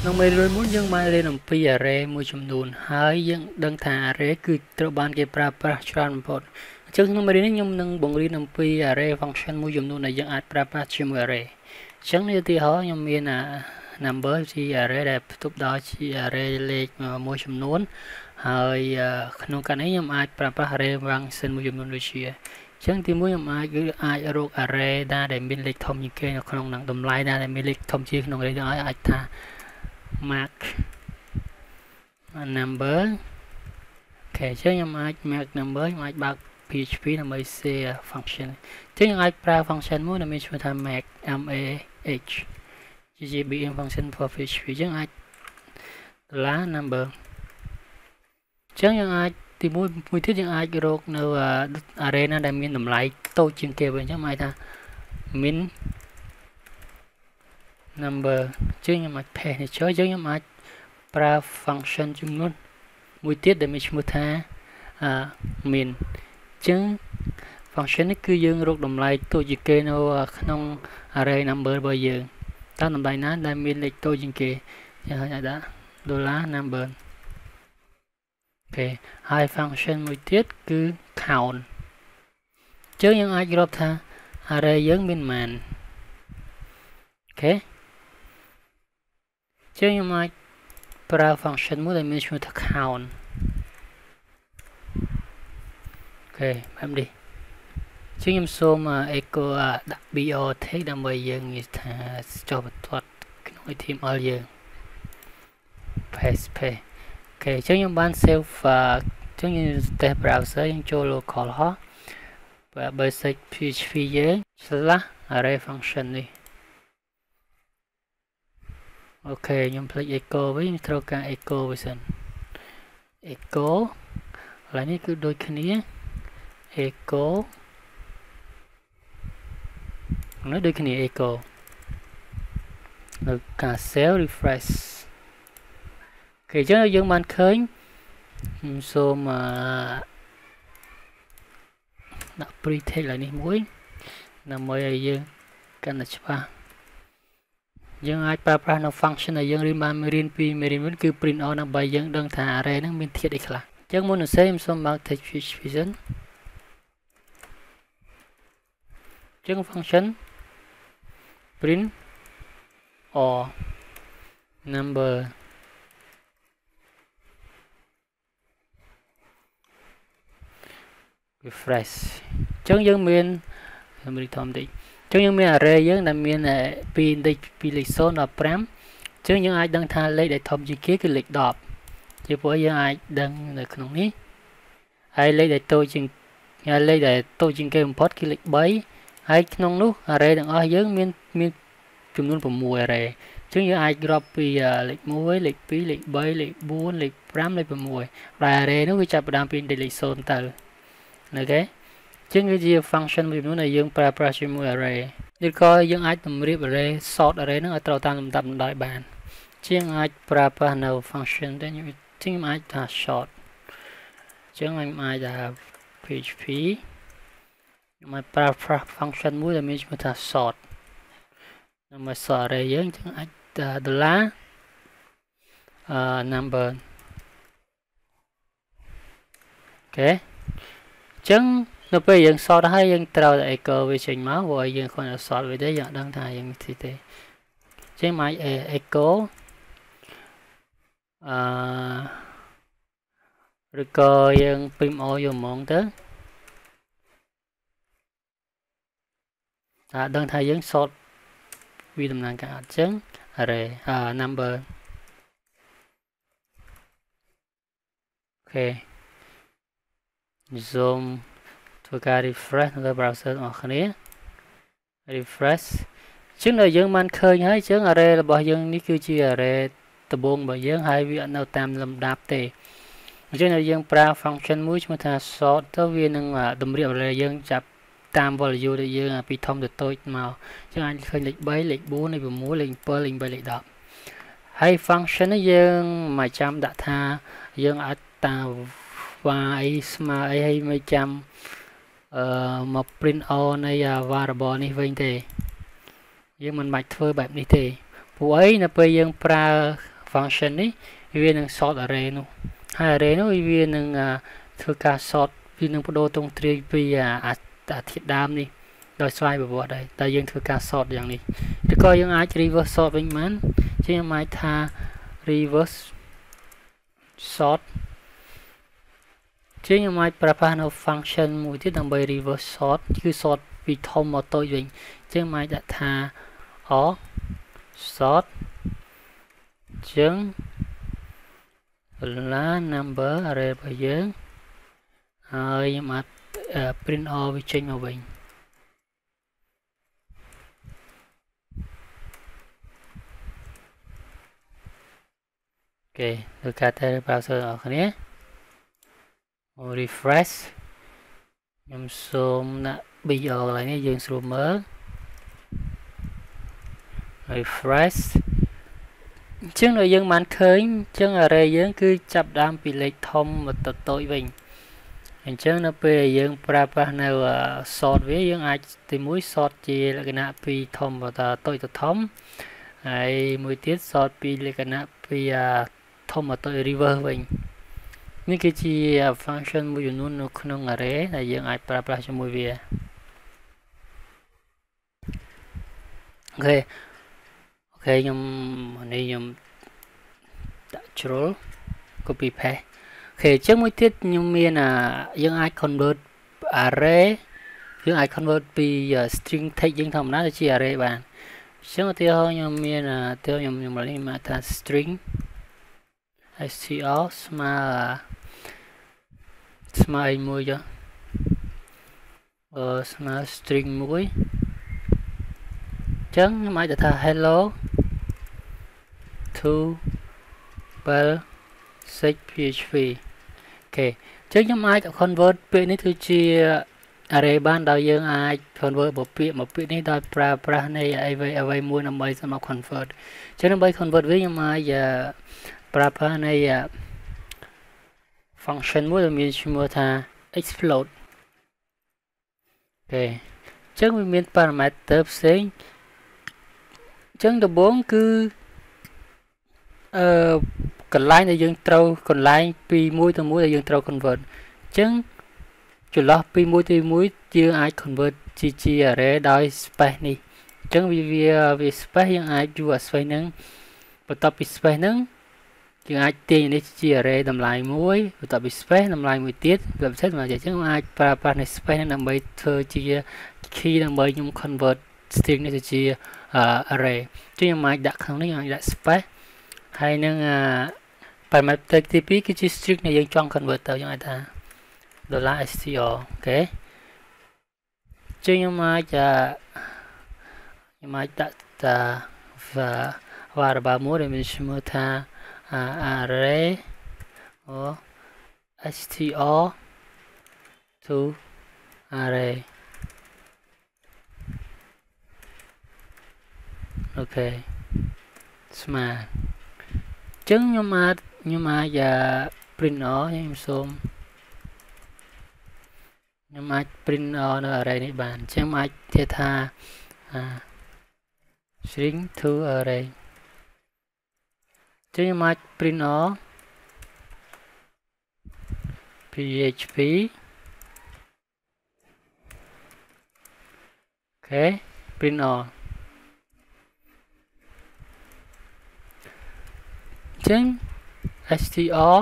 ក្នុងមេរៀនមុនយើងបានរៀនអំពី array មួយចំនួនហើយយើងដឹងថា array គឺត្រូវបានគេប្រើប្រាស់ច្រើនបំផុតអញ្ចឹងក្នុងមេរៀននេះខ្ញុំនឹងបង្រៀនអំពី array function មួយចំនួនដែលយើងអាចប្រើប្រាស់ជាមួយ array អញ្ចឹងនេះឧទាហរណ៍ខ្ញុំមាន number ជា array ដែលផ្ទុកដោយជា array លេខមួយចំនួនហើយក្នុងករណីខ្ញុំអាចប្រើប្រាស់ array function មួយចំនួនដូចជាអញ្ចឹងទីមួយខ្ញុំអាចគឺអាចរក array ដែលមានលេខធំជាងគេនៅក្នុងនឹងតម្លៃដែលមានលេខធំជាងក្នុង array ទាំងអស់អាចថា mark number អូខេអញ្ចឹងខ្ញុំអាច mark number ខ្ញុំអាចបើក PHP ដើម្បី share function អញ្ចឹងខ្ញុំអាចប្រើ function មួយដែលមានឈ្មោះថា make mah ជា GBM function for PHP អញ្ចឹងអាច dollar number អញ្ចឹងយើងអាចទីមួយមួយទៀតយើងអាចរកនៅ array ណាដែលមានតម្លៃតូចជាងគេវិញអញ្ចឹងហៅថា min number ជាងខ្ញុំអាច paste នេះចូលយើងខ្ញុំអាចប្រើ function ចំនួនមួយទៀតដែលមានឈ្មោះថា min ចឹង function នេះគឺយើងរកតម្លៃតូចជាងគេនៅក្នុង array number របស់យើងតើតម្លៃណាដែលមានលេខតូចជាងគេយើងអាចដាក់ dollar number អូខេហើយ function មួយទៀតគឺ count ចឹងយើងអាចរាប់ថា array យើងមានប៉ុន្មានអូខេ ចឹងខ្ញុំអាចប្រើ function មួយដែលមានឈ្មោះថា count អូខេបែបនេះជាងខ្ញុំសូម echo ដាក់ BO text ដើម្បីយើងនិយាយថាចុះបន្ទាត់ក្នុង HTML យើង paste paste អូខេអញ្ចឹងខ្ញុំបាន save អញ្ចឹងយើង test browser យើងចូល local ហោះ basic PHP យើង slash array function នេះ អូខេខ្ញុំភ្លេច echo វិញត្រូវការ echo វិញសិន echo កន្លែងនេះគឺដូចគ្នា echo នេះដូចគ្នា echo នៅការ save refresh គេអញ្ចឹងយើងបានឃើញខ្ញុំសូមដាក់ pre-text ឡើងនេះមួយដើម្បីឲ្យយើងកាន់តែច្បាស់ យើងអាចប្រើប្រាស់នៅ function ដែលយើងរៀនបានរៀនពីមេរៀនមុនគឺ print on ដើម្បីយើងដឹងថា array ហ្នឹងមានធាតុអីខ្លះអញ្ចឹងមុននឹងសេខ្ញុំសូមបើក text vision អញ្ចឹង function print or number refresh អញ្ចឹងយើងមានខ្ញុំរីធំតិច អញ្ចឹងយើងមាន array យើងដែលមានពីលេខពីលេខ0ដល់5អញ្ចឹងយើងអាចដឹងថាលេខដែលធំជាងគេគឺលេខ10ជាព្រោះយើងអាចដឹងនៅក្នុងនេះហើយលេខដែលតូចជាងហើយលេខដែលតូចជាងគេបំផុតគឺលេខ3ហើយក្នុងនោះ array ទាំងអស់យើងមានមានចំនួន6 array អញ្ចឹងយើងអាចរាប់ពីលេខ1លេខ2លេខ3លេខ4លេខ5លេខ6ដែល array នោះវាចាប់ផ្ដើមពីលេខ0ទៅអូខេ ជាងវាជា function មួយចំនួនដែលយើងប្រើប្រាស់ជាមួយ array ឬក៏យើងអាចតម្រៀប array sort array ហ្នឹងឲ្យត្រូវតាមលំដាប់លំដោយបានជាងអាចប្រើប្រាស់នៅ function ដែលជាងខ្ញុំអាចថា short ជាងខ្ញុំអាចថា php ខ្ញុំអាចប្រើប្រាស់ function មួយដែលមានឈ្មោះថា sort ដើម្បី sort array យើងចឹងអាច dollar អឺ number អូខេចឹង នៅពេលយើងសតហើយយើងត្រូវតែ echo វាចេញមកព្រោះយើងគ្រាន់តែសតវាទេយើងអត់ដឹងថាយើងទីទេចឹងមក echo អឺឬក៏យើង print all យកហ្មងទៅថាដឹងថាយើងសតវាដំណើរការអត់ចឹង array number អូខេ zoom ធ្វើការ refresh នៅលើ browser របស់គ្នា refresh ជាងដែលយើងបានឃើញហើយជាង array របស់យើងនេះគឺជា array ដំបូងរបស់យើងហើយវាអត់នៅតាមលំដាប់ទេអញ្ចឹងដែលយើងប្រើ function មួយឈ្មោះថា sort ទៅវានឹងតម្រៀប array យើងចាប់តាម value ដែលយើងពីធំទៅតូចមកអញ្ចឹងអាចឃើញលេខ3លេខ4លេខ6លេខ7លេខ8លេខ10ហើយ function នេះយើងមកចាំដាក់ថាយើងអាចតា y ស្មើអីហើយមិនចាំ អឺមក print all នៃ variable នេះវិញទេ យើងមិនបាច់ធ្វើបែបនេះទេព្រោះអីនៅពេលយើងប្រើ function នេះវានឹង sort array នោះហើយ array នោះវានឹងធ្វើការ sort វានឹងបដូរទ្រង់ទ្រាយពីអាធាតុដើមនេះដោយស្វ័យប្រវត្តិដែរតែយើងធ្វើការ sort យ៉ាងនេះឬក៏យើងអាច reverse sort វិញបានជាខ្ញុំអាចថា reverse sort ជាខ្ញុំអាចប្រើប្រាស់នៅ function មួយទៀតដើម្បី reverse sort គឺ sort ពីធំមកតូចវិញជាងអាចដាក់ថា or sort ជាង la number array របស់យើងហើយខ្ញុំអាច print all វាចេញមកវិញគេធ្វើការតែ browser របស់គ្នា refresh ខ្ញុំសូមដាក់ BL កន្លែងនេះយើងស្រួលមើល refresh អញ្ចឹងដល់យើងបានឃើញអញ្ចឹង array យើងគឺចាប់ដើមពីលេខធំមកទៅតូចវិញអញ្ចឹងនៅពេលយើងប្រើប្រាស់នៅ sort វាយើងអាចទីមួយ sort ជាលក្ខណៈពីធំទៅតូចទៅធំហើយមួយទៀត sort ពីលក្ខណៈពីធំមកតូច reverse វិញ នេះគឺជា function មួយចំនួននៅក្នុង array ដែលយើងអាចប្រើប្រាស់ជាមួយវា OK OK ខ្ញុំនេះខ្ញុំដាក់ជ្រុល copy paste អូខេអញ្ចឹងមួយទៀតខ្ញុំមានយើងអាច convert array យើងអាច convert ពី string text យើងធម្មតាទៅជា array បានអញ្ចឹងឧទាហរណ៍ខ្ញុំមានឧទាហរណ៍ខ្ញុំខ្ញុំមកថា string str ស្មើ ស្មើអីមួយចុះអឺស្មើ string មួយចឹងខ្ញុំអាចទៅថា hello to bell 6 php អូខេចឹងខ្ញុំអាច convert ពាក្យនេះទៅជា array បានដោយយើងអាច convert មកពាក្យមកពាក្យនេះដោយប្រើប្រាស់នៃអ្វីអ្វីមួយដើម្បីសម្រាប់ convert ចឹងដើម្បី convert វាខ្ញុំអាចប្រើប្រាស់នៃ function មួយដែលមានឈ្មោះថា explode អូខេអញ្ចឹងវាមាន parameter ផ្សេងអញ្ចឹងដំបូងគឺអឺកន្លែងដែលយើងត្រូវកន្លែងពីមួយទៅមួយដែលយើងត្រូវ convert អញ្ចឹងចន្លោះពីមួយទៅមួយយើងអាច convert ជាជា array ដោយ space នេះអញ្ចឹងវាវា space យើងអាចយូរអា space ហ្នឹងបន្ទាប់ពី space ហ្នឹង យើងអាចទាញនេះជា array តម្លៃមួយបន្ទាប់ពី space តម្លៃមួយទៀតវាពិសេសមកអញ្ចឹងអាចប្រើប្រាស់នៃ space នេះដើម្បីធ្វើជា key ដើម្បីខ្ញុំ convert string នេះទៅជា array ចឹងខ្ញុំអាចដាក់ក្នុងនេះអាចដាក់ space ហើយនឹង parameter ទី2គឺជា string ដែលយើងចង់ convert ទៅយើងអាចថា $str អូខេចឹងខ្ញុំអាចខ្ញុំអាចដាក់តា variable មួយដែលមានឈ្មោះថា array or str to array អូខេស្មើអញ្ចឹងខ្ញុំអាចខ្ញុំអាច print all ខ្ញុំសូមខ្ញុំអាច print all នៅ array នេះបានអញ្ចឹងអាចធាថា string to array ចឹងខ្ញុំអាច print all php អូខេ print all ចឹង str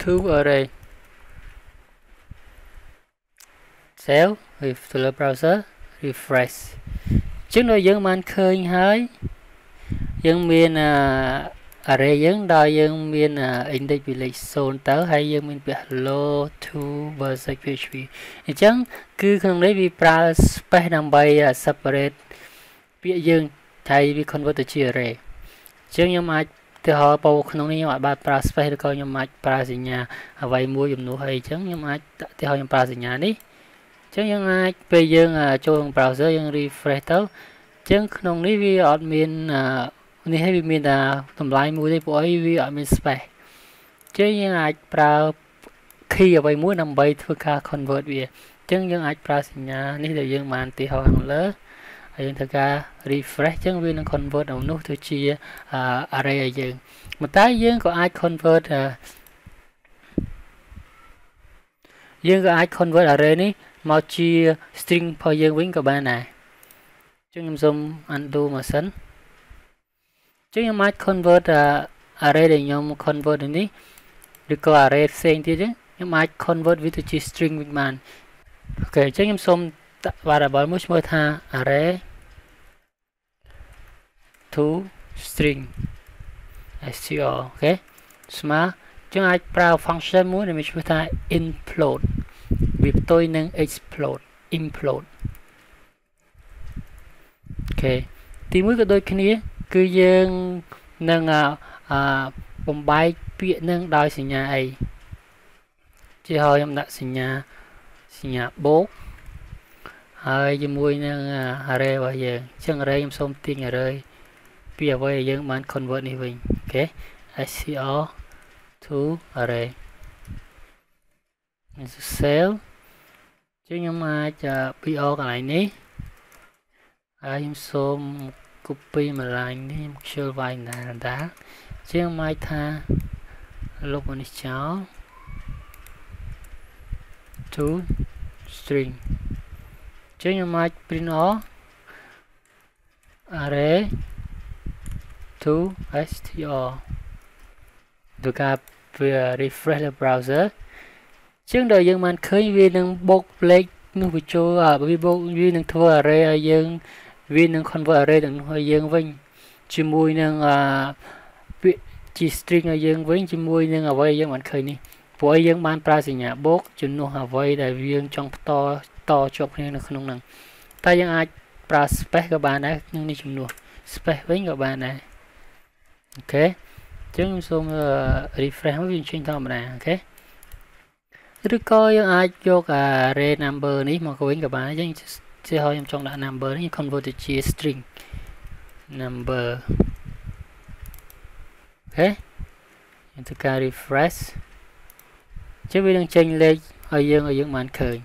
to array save with the browser refresh ចឹងដល់យើងបានឃើញហើយ យើងមាន array យើងដល់យើងមាន index ពីលេខ0ទៅហើយយើងមានពាក្យ hello to versus php អញ្ចឹងគឺក្នុងនេះវាប្រើ space ដើម្បី separate ពាក្យយើងហើយវា convert ទៅជា array អញ្ចឹងខ្ញុំអាចទៅហៅពោក្នុងនេះខ្ញុំអាចបានប្រើ space ឬក៏ខ្ញុំអាចប្រើសញ្ញាអ្វីមួយចំនួនអីអញ្ចឹងខ្ញុំអាចទៅហៅខ្ញុំប្រើសញ្ញានេះអញ្ចឹងយើងអាចពេលយើងចូលក្នុង browser យើង refresh ទៅអញ្ចឹងក្នុងនេះវាអត់មាន នេះហើយវាមានតែតម្លៃមួយទេពួកអីវាអត់មាន space ចឹងយើងអាចប្រើ key អ្វីមួយដើម្បីធ្វើការ convert វាចឹងយើងអាចប្រើសញ្ញានេះដែលយើងបានទីហោខាងលើហើយយើងធ្វើការ refresh ចឹងវានឹង convert នៅនោះទៅជា array ឲ្យយើងប៉ុន្តែយើងក៏អាច convert យើងក៏អាច convert array នេះមកជា string របស់យើងវិញក៏បានដែរចឹងខ្ញុំសូម undo មកសិន ចឹងខ្ញុំអាច convert array ដែលខ្ញុំ convert នេះឬក៏ array ផ្សេងទៀតខ្ញុំអាច convert វាទៅជា string វិញបានអូខេអញ្ចឹងខ្ញុំសូមដាក់ variable មួយឈ្មោះថា array to string str អូខេស្មើចឹងអាចប្រើ function មួយដែលមានឈ្មោះថា implode វាផ្ទុយនឹង explode implode អូខេទីមួយក៏ដូចគ្នា គឺយើងនឹងអាបំបែកពាក្យនឹងដោយសញ្ញាអីជាហើយខ្ញុំដាក់សញ្ញាសញ្ញាបូកហើយជាមួយនឹង array របស់យើងអញ្ចឹង array ខ្ញុំសូមទាញ array ពីអ្វីដែលយើងបាន convert នេះវិញអូខេ scr to array is save ជាខ្ញុំអាច PO កន្លែងនេះហើយខ្ញុំសូម copy មួយ line នេះខ្ញុំខ្ជិលវាយណាដាជាខ្ញុំអាចថាលុបនេះចោល to string ជាខ្ញុំអាច print off array to str ดูការវា refresh the browser ជាងដែលយើងបានឃើញវានឹងបូកលេខនោះបញ្ចូលវាបូកវានឹងធ្វើ array ឲ្យយើង វានឹង convert array ទាំងនោះឲ្យយើងវិញជាមួយនឹងអាពាក្យជា string ឲ្យយើងវិញជាមួយនឹងអ្វីយើងបានឃើញនេះព្រោះយើងបានប្រើសញ្ញាបូកជំនួសអ្វីដែលយើងចង់បន្តតជាប់គ្នានៅក្នុងហ្នឹងតែយើងអាចប្រើ space ក៏បានដែរក្នុងនេះជំនួស space វិញក៏បានដែរអូខេអញ្ចឹងខ្ញុំសូម refresh មកវាចេញធម្មតាអូខេឬក៏យើងអាចយក array number នេះមកវិញក៏បានអញ្ចឹង ជាឲ្យខ្ញុំចង់ដាក់ number នេះ convert ទៅជា string number OK យើងធ្វើការ refresh អញ្ចឹងវានឹងចេញលេខឲ្យយើងឲ្យយើងបានឃើញ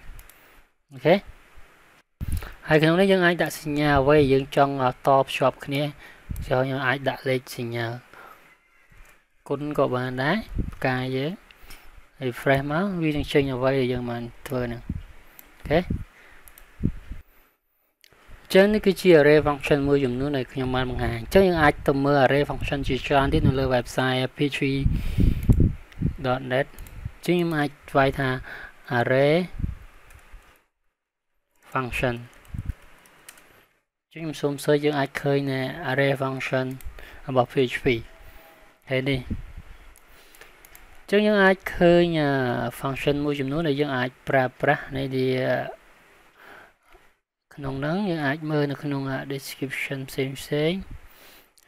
OK ហើយក្នុងនេះយើងអាចដាក់សញ្ញាអ្វីយើងចង់តភ្ជាប់គ្នាចូលយើងអាចដាក់លេខសញ្ញាគុណក៏បានដែរផ្កាយយើង refresh មកវានឹងចេញអ្វីដែលយើងបានធ្វើហ្នឹង OK ចឹងនេះគឺជា array function មួយចំនួនដែលខ្ញុំបានបង្ហាញអញ្ចឹងយើងអាចទៅមើល array function ជាច្រើនទៀតនៅលើ website p3.net ចឹងខ្ញុំអាចស្វែងថា array function ចឹងខ្ញុំសូម search យើងអាចឃើញនៅ array function របស់ PHP ហើយនេះចឹងយើងអាចឃើញ function មួយចំនួនដែលយើងអាចប្រើប្រាស់នៃវា ក្នុងហ្នឹងយើងអាចមើលនៅក្នុង description ផ្សេងផ្សេង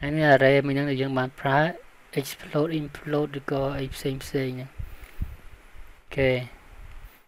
ហើយមាន array មួយហ្នឹងដែលយើងបានប្រើ explode implode ឬក៏អីផ្សេងផ្សេងហ្នឹងអូខេ